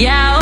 Yeah.